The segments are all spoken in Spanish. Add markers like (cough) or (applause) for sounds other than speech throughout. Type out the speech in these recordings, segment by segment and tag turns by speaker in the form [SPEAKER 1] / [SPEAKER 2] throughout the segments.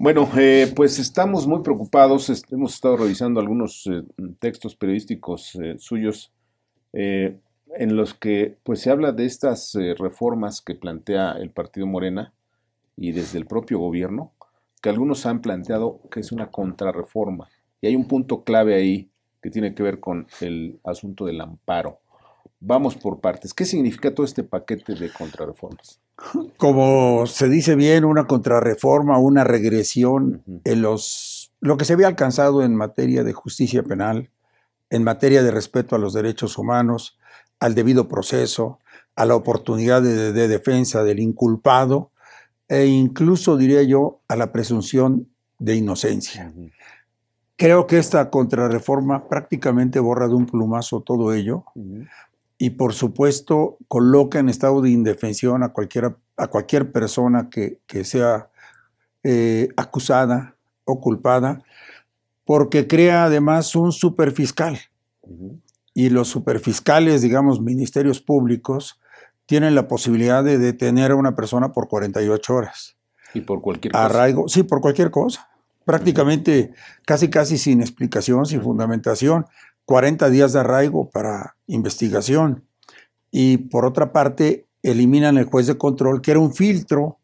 [SPEAKER 1] Bueno, eh, pues estamos muy preocupados. Hemos estado revisando algunos eh, textos periodísticos eh, suyos en los que pues se habla de estas reformas que plantea el partido Morena y desde el propio gobierno, que algunos han planteado que es una contrarreforma. Y hay un punto clave ahí que tiene que ver con el asunto del amparo. Vamos por partes. ¿Qué significa todo este paquete de contrarreformas? (laughs)
[SPEAKER 2] Como se dice bien, una contrarreforma, una regresión en los, lo que se había alcanzado en materia de justicia penal, en materia de respeto a los derechos humanos, al debido proceso, a la oportunidad de, defensa del inculpado e incluso, diría yo, a la presunción de inocencia. Creo que esta contrarreforma prácticamente borra de un plumazo todo ello, y por supuesto coloca en estado de indefensión a, cualquiera, a cualquier persona que, sea eh, acusada o culpada, porque crea además un superfiscal. Y los superfiscales, digamos, ministerios públicos, tienen la posibilidad de detener a una persona por 48 horas.
[SPEAKER 1] Y por cualquier
[SPEAKER 2] cosa. Arraigo, sí, por cualquier cosa. Prácticamente, casi, casi sin explicación, sin fundamentación. 40 días de arraigo para investigación. Y por otra parte, eliminan el juez de control, que era un filtro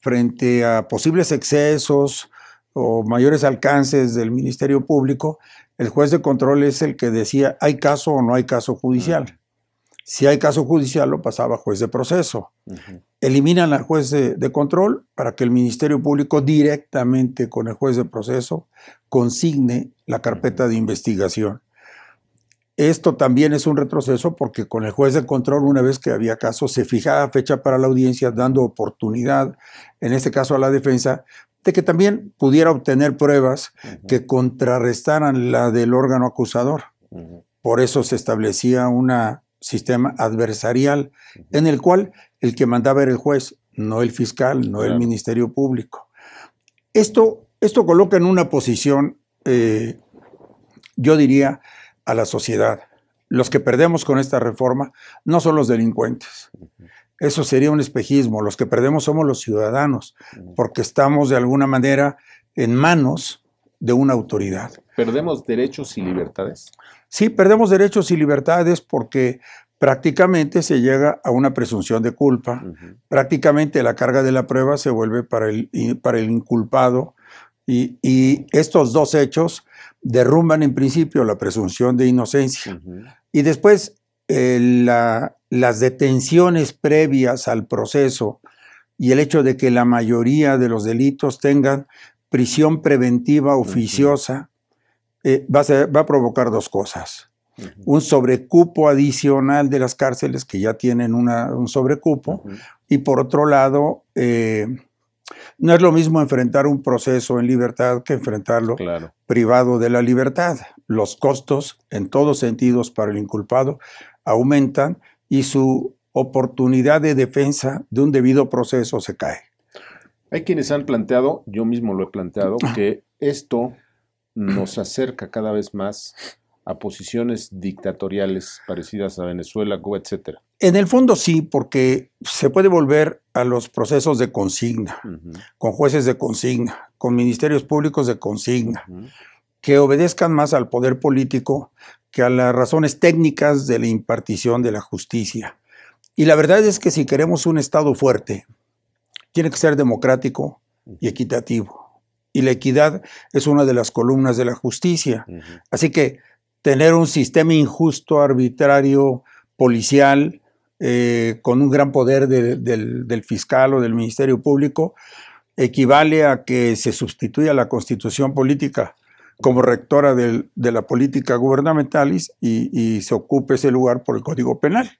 [SPEAKER 2] frente a posibles excesos o mayores alcances del Ministerio Público. El juez de control es el que decía, ¿hay caso o no hay caso judicial? Si hay caso judicial, lo pasaba a juez de proceso. Eliminan al juez de, de, control para que el Ministerio Público directamente con el juez de proceso consigne la carpeta de investigación. Esto también es un retroceso porque con el juez de control, una vez que había caso, se fijaba fecha para la audiencia, dando oportunidad, en este caso a la defensa, de que también pudiera obtener pruebas que contrarrestaran la del órgano acusador. Por eso se establecía un sistema adversarial en el cual el que mandaba era el juez, no el fiscal, no el Ministerio Público. Esto, esto coloca en una posición, eh, yo diría, a la sociedad. Los que perdemos con esta reforma no son los delincuentes. Eso sería un espejismo. Los que perdemos somos los ciudadanos, porque estamos de alguna manera en manos de una autoridad.
[SPEAKER 1] ¿Perdemos derechos y libertades?
[SPEAKER 2] Sí, perdemos derechos y libertades porque prácticamente se llega a una presunción de culpa. Prácticamente la carga de la prueba se vuelve para el, para el inculpado. Y, y estos dos hechos derrumban en principio la presunción de inocencia. Y después eh, las detenciones previas al proceso y el hecho de que la mayoría de los delitos tengan prisión preventiva oficiosa eh, va, a va, a provocar dos cosas. Un sobrecupo adicional de las cárceles que ya tienen un sobrecupo y por otro lado eh, no es lo mismo enfrentar un proceso en libertad que enfrentarlo privado de la libertad. Los costos, en todos sentidos, para el inculpado aumentan y su oportunidad de defensa de un debido proceso se cae.
[SPEAKER 1] Hay quienes han planteado, yo mismo lo he planteado, (clears throat) que esto nos acerca cada vez más a posiciones dictatoriales parecidas a Venezuela, Cuba, etcétera.
[SPEAKER 2] En el fondo sí, porque se puede volver a los procesos de consigna, con jueces de consigna, con ministerios públicos de consigna, que obedezcan más al poder político que a las razones técnicas de la impartición de la justicia. Y la verdad es que si queremos un Estado fuerte, tiene que ser democrático y equitativo. Y la equidad es una de las columnas de la justicia. Así que tener un sistema injusto, arbitrario, policial, eh, con un gran poder del, fiscal o del Ministerio Público, equivale a que se sustituya la constitución política como rectora de la política gubernamental y, se ocupe ese lugar por el Código Penal.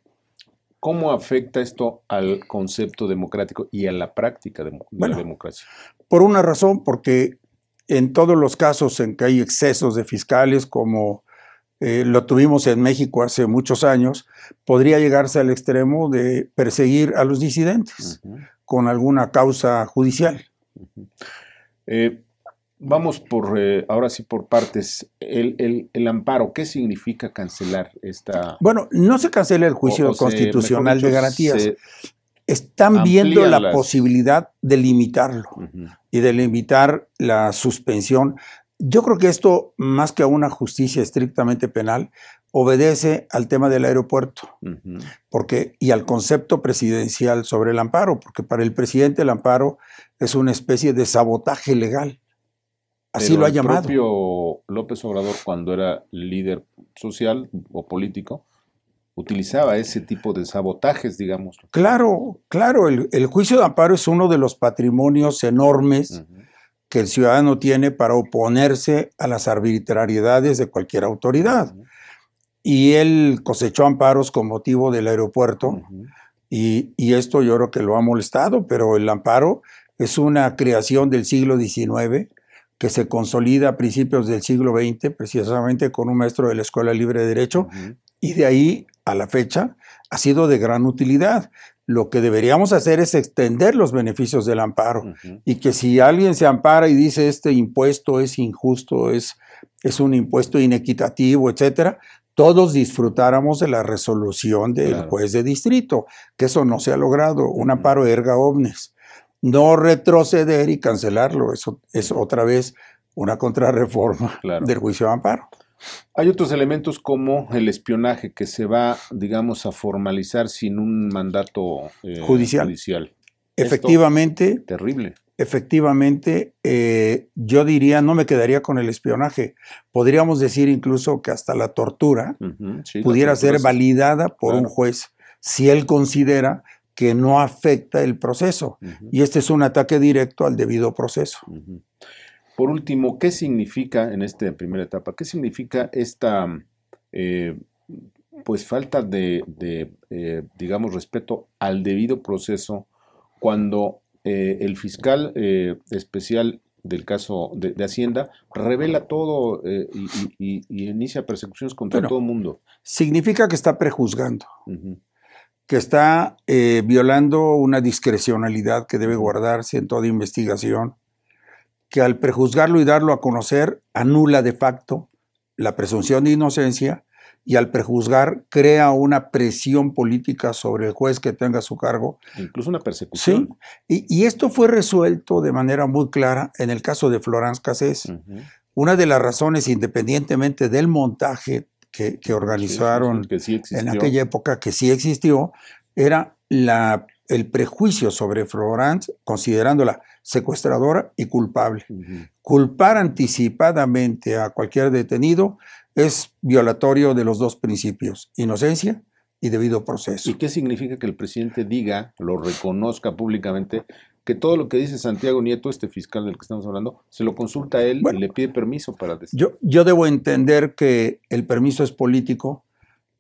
[SPEAKER 1] ¿Cómo afecta esto al concepto democrático y a la práctica de, la democracia?
[SPEAKER 2] Por una razón, porque en todos los casos en que hay excesos de fiscales, como eh, lo tuvimos en México hace muchos años, podría llegarse al extremo de perseguir a los disidentes con alguna causa judicial.
[SPEAKER 1] Eh, vamos por, eh, ahora sí por partes. El, amparo, ¿qué significa cancelar esta?
[SPEAKER 2] Bueno, no se cancela el juicio constitucional de garantías. Están viendo la, posibilidad de limitarlo, y de limitar la suspensión. Yo creo que esto, más que a una justicia estrictamente penal, obedece al tema del aeropuerto porque, y al concepto presidencial sobre el amparo, porque para el presidente el amparo es una especie de sabotaje legal. Así lo ha llamado.
[SPEAKER 1] El propio López Obrador, cuando era líder social o político, utilizaba ese tipo de sabotajes, digamos.
[SPEAKER 2] Claro, claro, el, juicio de amparo es uno de los patrimonios enormes que el ciudadano tiene para oponerse a las arbitrariedades de cualquier autoridad. Y él cosechó amparos con motivo del aeropuerto y, y, esto yo creo que lo ha molestado, pero el amparo es una creación del siglo XIX que se consolida a principios del siglo XX, precisamente con un maestro de la Escuela Libre de Derecho, y de ahí a la fecha ha sido de gran utilidad. Lo que deberíamos hacer es extender los beneficios del amparo. Y que si alguien se ampara y dice este impuesto es injusto, es, es un impuesto inequitativo, etcétera, todos disfrutáramos de la resolución del juez de distrito, que eso no se ha logrado, un amparo erga omnes. No retroceder y cancelarlo. Eso es otra vez una contrarreforma del juicio de amparo.
[SPEAKER 1] Hay otros elementos como el espionaje que se va, digamos, a formalizar sin un mandato eh, judicial.
[SPEAKER 2] Efectivamente.
[SPEAKER 1] terrible.
[SPEAKER 2] Efectivamente, eh, yo diría, no me quedaría con el espionaje. Podríamos decir incluso que hasta la tortura pudiera ser validada por un juez si él considera que no afecta el proceso. Y este es un ataque directo al debido proceso.
[SPEAKER 1] Por último, ¿qué significa en esta primera etapa? ¿Qué significa esta eh, pues falta de, eh, digamos, respeto al debido proceso cuando eh, el fiscal especial del caso de, Hacienda revela todo y, inicia persecuciones contra todo el mundo?
[SPEAKER 2] Significa que está prejuzgando que está eh, violando una discrecionalidad que debe guardarse en toda investigación, que al prejuzgarlo y darlo a conocer anula de facto la presunción de inocencia y al prejuzgar crea una presión política sobre el juez que tenga su cargo.
[SPEAKER 1] Incluso una persecución.
[SPEAKER 2] Sí, y, esto fue resuelto de manera muy clara en el caso de Florence Cassés. Una de las razones, independientemente del montaje que, organizaron en aquella época, que sí existió, era la, el prejuicio sobre Florence, considerándola secuestradora y culpable. Culpar anticipadamente a cualquier detenido es violatorio de los dos principios, inocencia y debido proceso.
[SPEAKER 1] ¿Y qué significa que el presidente diga, lo reconozca públicamente, que todo lo que dice Santiago Nieto, este fiscal del que estamos hablando, se lo consulta a él y le pide permiso para
[SPEAKER 2] decir. Yo, yo debo entender que el permiso es político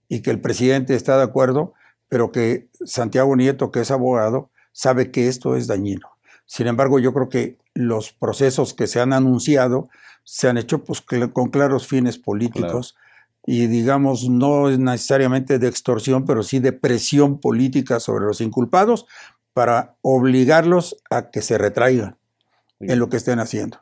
[SPEAKER 2] y que el presidente está de acuerdo, pero que Santiago Nieto, que es abogado, sabe que esto es dañino. Sin embargo, yo creo que los procesos que se han anunciado se han hecho pues, con claros fines políticos y digamos no necesariamente de extorsión, pero sí de presión política sobre los inculpados para obligarlos a que se retraigan en lo que estén haciendo.